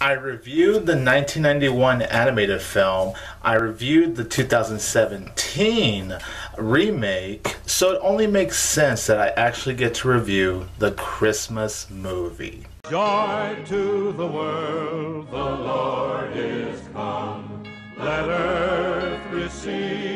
I reviewed the 1991 animated film. I reviewed the 2017 remake, so it only makes sense that I actually get to review the Christmas movie. Joy to the world, the Lord is come. Let earth receive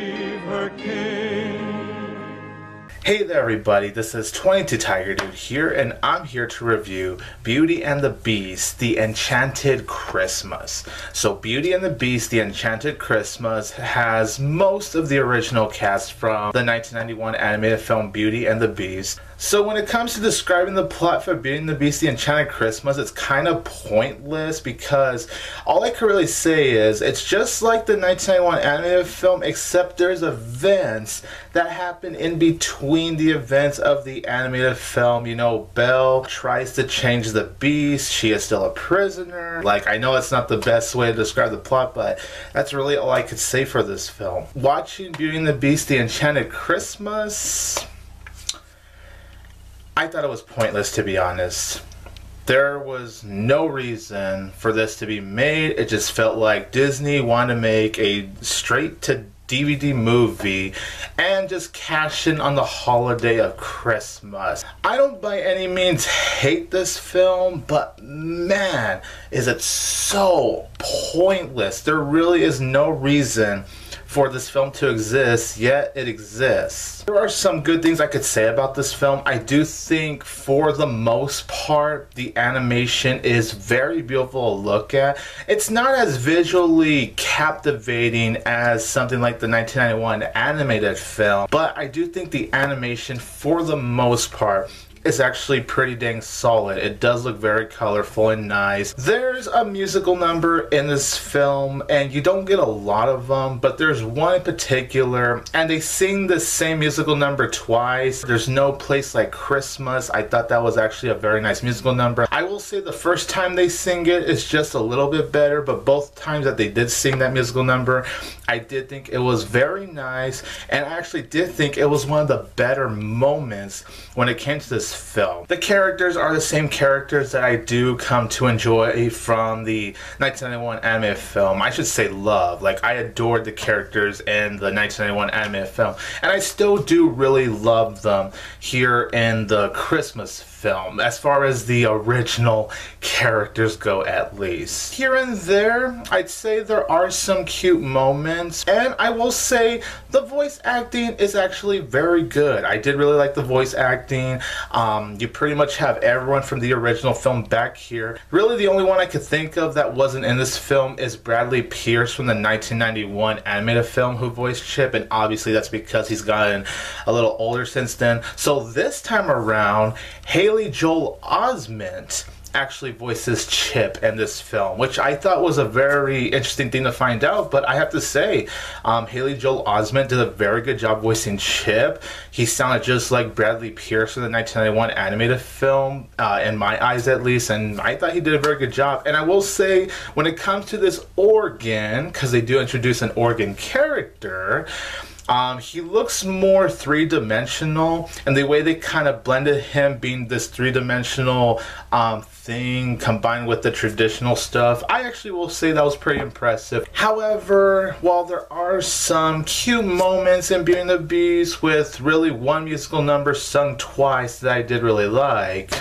Hey there everybody, this is 22 Tiger Dude here and I'm here to review Beauty and the Beast, The Enchanted Christmas. So Beauty and the Beast, The Enchanted Christmas has most of the original cast from the 1991 animated film Beauty and the Beast. So when it comes to describing the plot for Beauty and the Beast, The Enchanted Christmas, it's kind of pointless because all I can really say is it's just like the 1991 animated film except there's events that happen in between the events of the animated film. You know, Belle tries to change the Beast, she is still a prisoner. Like, I know it's not the best way to describe the plot, but that's really all I could say for this film. Watching Beauty and the Beast, The Enchanted Christmas I thought it was pointless to be honest. There was no reason for this to be made. It just felt like Disney wanted to make a straight to DVD movie and just cash in on the holiday of Christmas. I don't by any means hate this film, but man, is it so pointless. There really is no reason for this film to exist, yet it exists. There are some good things I could say about this film. I do think for the most part, the animation is very beautiful to look at. It's not as visually captivating as something like the 1991 animated film, but I do think the animation for the most part is actually pretty dang solid. It does look very colorful and nice. There's a musical number in this film, and you don't get a lot of them, but there's one in particular, and they sing the same musical number twice. There's no place like Christmas. I thought that was actually a very nice musical number. I will say the first time they sing it is just a little bit better, but both times that they did sing that musical number, I did think it was very nice, and I actually did think it was one of the better moments when it came to this film. The characters are the same characters that I do come to enjoy from the 1991 anime film. I should say love. Like I adored the characters in the 1991 anime film, and I still do really love them here in the Christmas film, as far as the original characters go at least. Here and there, I'd say there are some cute moments, and I will say the voice acting is actually very good. I did really like the voice acting. Um, you pretty much have everyone from the original film back here. Really the only one I could think of that wasn't in this film is Bradley Pierce from the 1991 animated film who voiced Chip, and obviously that's because he's gotten a little older since then. So this time around, Haley Haley Joel Osment actually voices Chip in this film, which I thought was a very interesting thing to find out. But I have to say, um, Haley Joel Osment did a very good job voicing Chip. He sounded just like Bradley Pierce in the 1991 animated film, uh, in my eyes at least, and I thought he did a very good job. And I will say, when it comes to this organ, because they do introduce an organ character, um, he looks more three dimensional, and the way they kind of blended him being this three dimensional um, thing combined with the traditional stuff, I actually will say that was pretty impressive. However, while there are some cute moments in Beauty and the Beast with really one musical number sung twice that I did really like,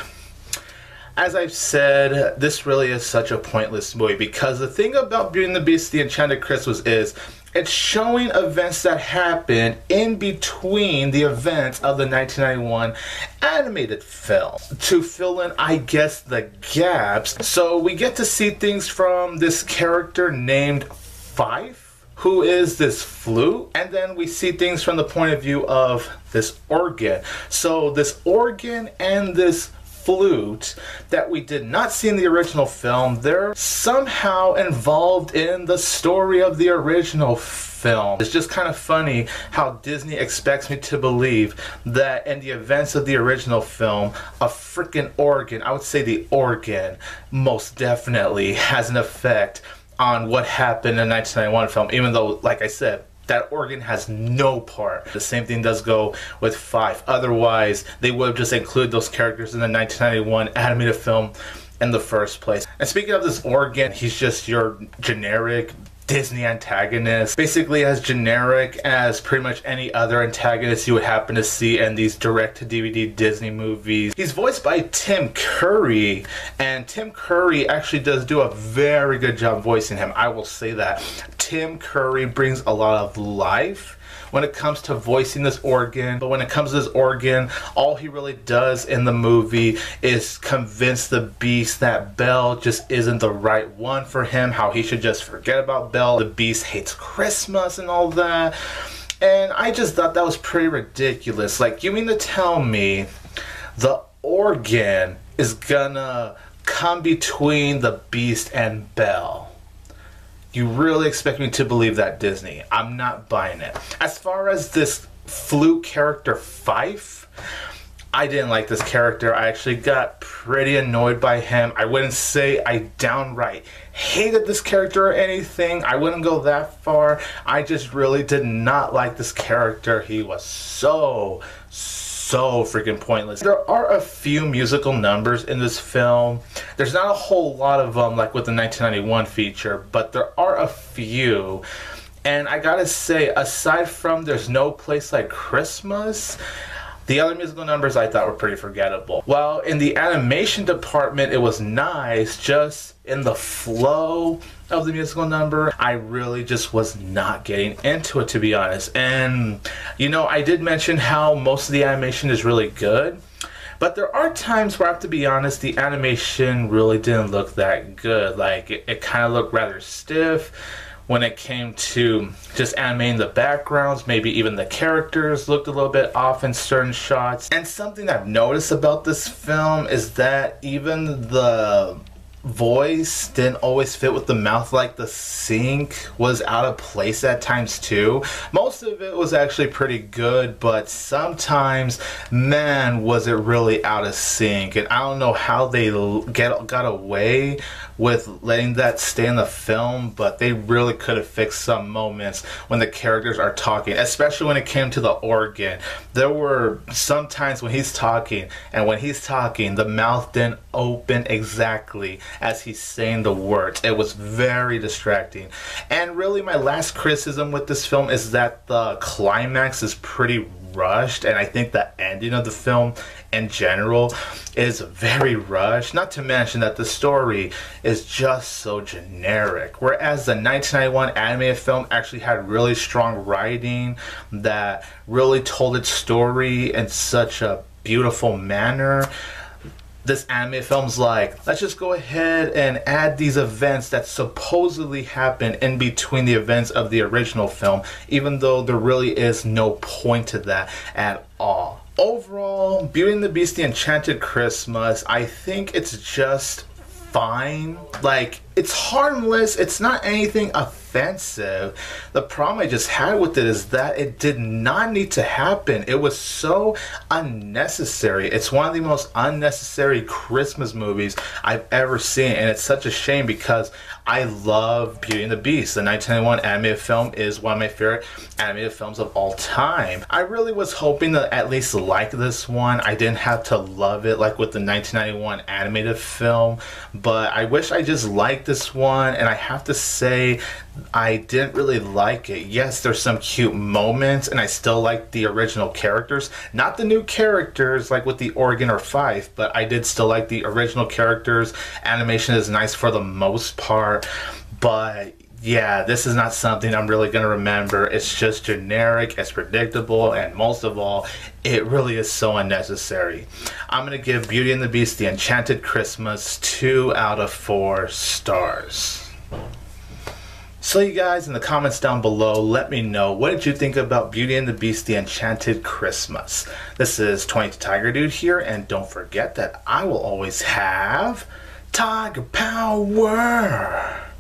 as I've said, this really is such a pointless movie because the thing about Beauty and the Beast, The Enchanted Christmas is it's showing events that happen in between the events of the 1991 animated film. To fill in, I guess, the gaps. So we get to see things from this character named Fife who is this flute. And then we see things from the point of view of this organ. So this organ and this flute that we did not see in the original film, they're somehow involved in the story of the original film. It's just kind of funny how Disney expects me to believe that in the events of the original film, a freaking organ, I would say the organ, most definitely has an effect on what happened in the 1991 film, even though, like I said, that organ has no part. The same thing does go with Fife. Otherwise, they would have just included those characters in the 1991 animated film in the first place. And speaking of this organ, he's just your generic Disney antagonist, basically as generic as pretty much any other antagonist you would happen to see in these direct to DVD Disney movies. He's voiced by Tim Curry, and Tim Curry actually does do a very good job voicing him. I will say that. Tim Curry brings a lot of life when it comes to voicing this organ. But when it comes to this organ, all he really does in the movie is convince the beast that Belle just isn't the right one for him, how he should just forget about Belle. The beast hates Christmas and all that. And I just thought that was pretty ridiculous. Like, you mean to tell me the organ is gonna come between the beast and Belle? You really expect me to believe that, Disney? I'm not buying it. As far as this fluke character, Fife, I didn't like this character. I actually got pretty annoyed by him. I wouldn't say I downright hated this character or anything. I wouldn't go that far. I just really did not like this character. He was so, so so freaking pointless. There are a few musical numbers in this film. There's not a whole lot of them like with the 1991 feature, but there are a few. And I gotta say, aside from There's No Place Like Christmas, the other musical numbers I thought were pretty forgettable. While in the animation department, it was nice, just in the flow of the musical number, I really just was not getting into it, to be honest. And, you know, I did mention how most of the animation is really good. But there are times where I have to be honest, the animation really didn't look that good. Like, it, it kind of looked rather stiff when it came to just animating the backgrounds, maybe even the characters looked a little bit off in certain shots. And something I've noticed about this film is that even the voice didn't always fit with the mouth like the sync was out of place at times too. Most of it was actually pretty good but sometimes man was it really out of sync. And i don't know how they get got away with letting that stay in the film but they really could have fixed some moments when the characters are talking especially when it came to the organ there were some times when he's talking and when he's talking the mouth didn't open exactly as he's saying the words. It was very distracting. And really, my last criticism with this film is that the climax is pretty rushed and I think the ending of the film in general is very rushed. Not to mention that the story is just so generic. Whereas the 1991 animated film actually had really strong writing that really told its story in such a beautiful manner this anime film's like, let's just go ahead and add these events that supposedly happen in between the events of the original film, even though there really is no point to that at all. Overall, Beauty and the Beast The Enchanted Christmas, I think it's just fine. Like, it's harmless, it's not anything offensive offensive. The problem I just had with it is that it did not need to happen. It was so unnecessary. It's one of the most unnecessary Christmas movies I've ever seen, and it's such a shame because I love Beauty and the Beast. The 1991 animated film is one of my favorite animated films of all time. I really was hoping to at least like this one. I didn't have to love it like with the 1991 animated film, but I wish I just liked this one, and I have to say I didn't really like it. Yes, there's some cute moments, and I still like the original characters. Not the new characters like with the organ or Fife, but I did still like the original characters. Animation is nice for the most part, but yeah, this is not something I'm really going to remember. It's just generic, it's predictable, and most of all, it really is so unnecessary. I'm going to give Beauty and the Beast The Enchanted Christmas 2 out of 4 stars. So you guys in the comments down below, let me know what did you think about Beauty and the Beast The Enchanted Christmas. This is 20 Tiger Dude here and don't forget that I will always have Tiger Power.